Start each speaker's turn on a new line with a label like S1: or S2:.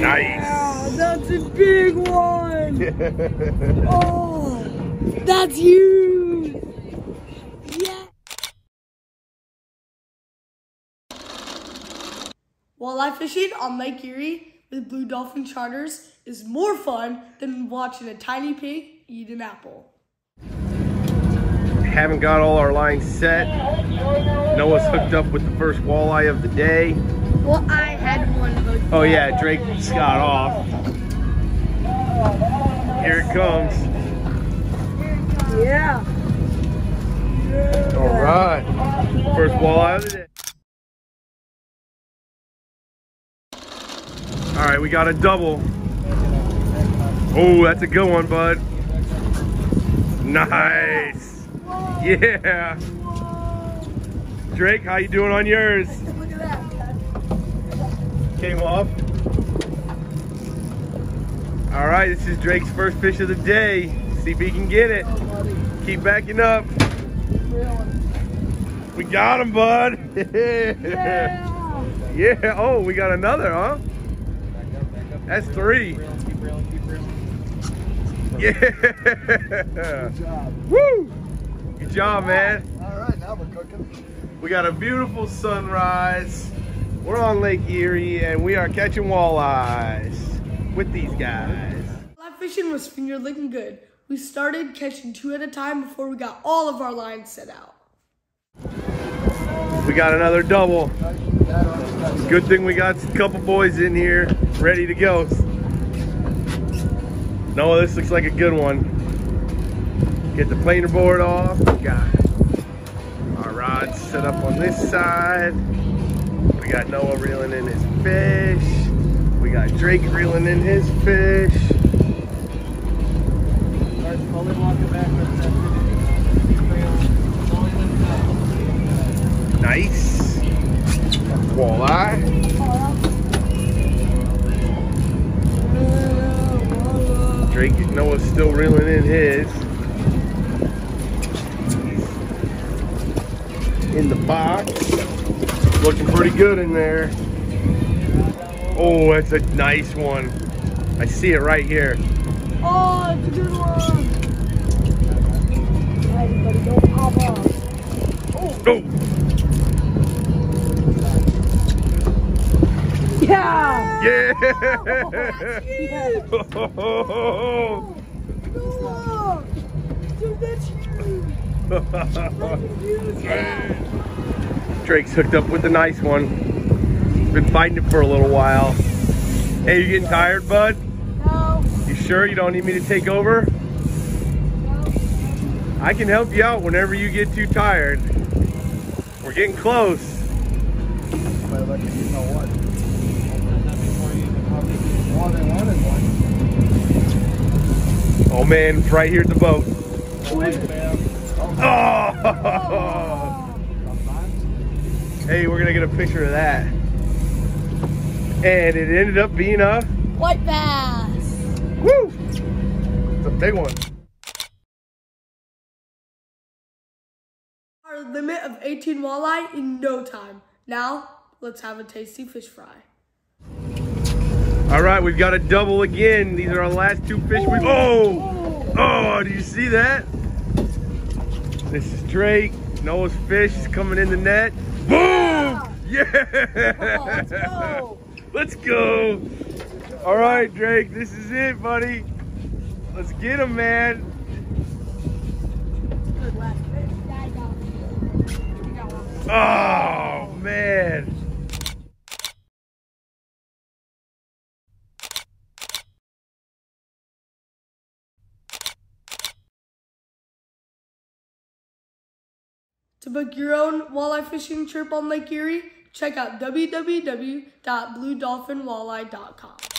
S1: Nice. That's a big one. oh, that's huge. Yeah. Walleye fishing on Lake Erie with Blue Dolphin Charters is more fun than watching a tiny pig eat an apple.
S2: Haven't got all our lines set. Noah's hooked up with the first walleye of the day.
S1: Well, I had one.
S2: Oh yeah, Drake got off. Here it comes.
S1: Yeah.
S2: All right. First walleye of the day. All right, we got a double. Oh, that's a good one, bud. Nice. Yeah. Drake, how you doing on yours?
S1: Look at that.
S2: Came off. All right, this is Drake's first fish of the day. See if he can get it. Keep backing up. We got him, bud.
S1: Yeah.
S2: yeah. Oh, we got another, huh? That's three. Yeah. Woo. Good job, man.
S3: All right, now we're cooking.
S2: We got a beautiful sunrise. We're on Lake Erie and we are catching walleyes with these guys.
S1: Live fishing was finger looking good. We started catching two at a time before we got all of our lines set out.
S2: We got another double. Good thing we got a couple boys in here ready to go. Noah, this looks like a good one. Get the planer board off. We got our rods set up on this side. We got Noah reeling in his fish. We got Drake reeling in his fish. Nice. Walleye. Drake Noah's still reeling in his. In the box. Looking pretty good in there. Oh, that's a nice one. I see it right here.
S1: Oh, it's a good one. Hey, buddy, don't pop off.
S2: Oh,
S1: Yeah.
S2: yeah.
S1: Noah! Dude, that's huge. That's huge.
S2: Drake's hooked up with a nice one. Been fighting it for a little while. Hey, you getting tired, bud?
S1: No.
S2: You sure you don't need me to take over? No. I can help you out whenever you get too tired. We're getting close.
S3: But like, you know what? More than one and one.
S2: Oh man, it's right here at the boat. Oh! oh. Hey, we're gonna get a picture of that. And it ended up being a
S1: White bass.
S2: woo! It's a big one.
S1: Our limit of 18 walleye in no time. Now, let's have a tasty fish fry.
S2: All right, we've got a double again. These are our last two fish we. Oh! Oh! Do you see that? This is Drake. Noah's fish is coming in the net. Boom! Yeah!
S1: let's go.
S2: Let's go. All right, Drake. This is it, buddy. Let's get him, man.
S1: Good last fish. Yeah, I got it. You got one.
S2: Oh man.
S1: To book your own walleye fishing trip on Lake Erie, check out www.bluedolphinwalleye.com.